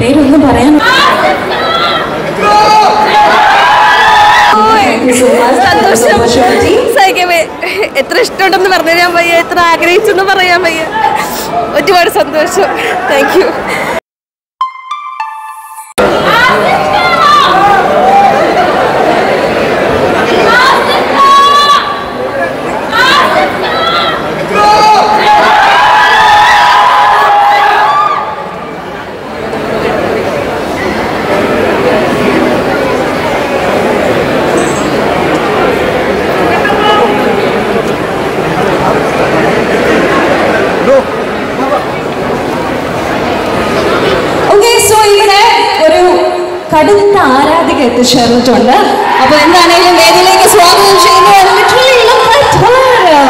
പേരൊന്നും പറയാൻ എത്ര ഇഷ്ടമുണ്ടെന്ന് പറഞ്ഞു തരാൻ വയ്യ. എത്ര ആഗ്രഹിച്ചെന്ന് പറയാൻ വയ്യ. ഒരുപാട് സന്തോഷം. താങ്ക് യു കടുത്ത ആരാധിക എത്തിച്ചേർന്നിട്ടുണ്ട് അപ്പൊ എന്താണേലും വേദിയിലേക്ക് സ്വാഗതം ചെയ്യുന്നു Literally look at her.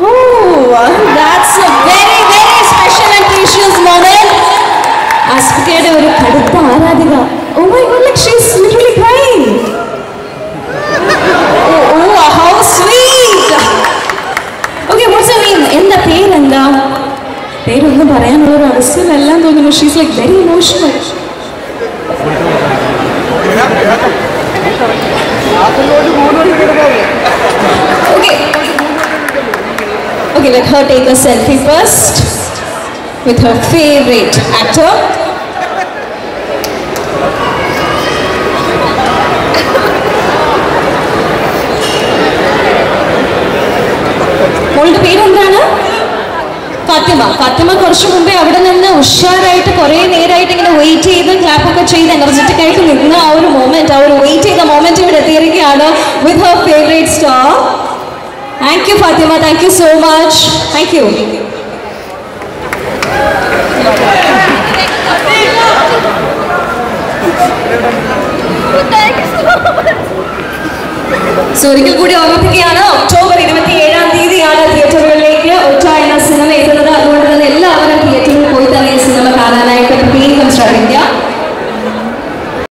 Oh, that's a very, very special and precious moment. ആസ്പികയുടെ ഒരു കടുത്ത ആരാധിക oh my god like she is literally crying oh oh how sweet okay what's I mean എന്താ പേരെന്താ പേരൊന്നും പറയാനുള്ള ഒരു അവസ്ഥയിലെല്ലാം തോന്നുന്നു she's like very emotional Okay. Let her take a selfie first with her favorite actor. മോളുടെ പേരെന്താണ് ഫാത്തിമ ഫാത്തിമ കുറച്ച് മുമ്പേ അവിടെ നിന്ന് ഉഷാറായിട്ട് കുറേ നേരമായിട്ട് ഇങ്ങനെ വെയിറ്റ് ചെയ്ത് ക്ലാപ്പൊക്കെ ചെയ്ത് എനർജറ്റിക് ആയിട്ട് നിന്ന എത്തിയിരിക്കുകയാണ് with her favourite star thank you Fathima thank you so much thank you so ഒരിക്കൽ കൂടി ഓർമ്മിപ്പിക്കുകയാണ് ഒക്ടോബർ ഇരുപത്തി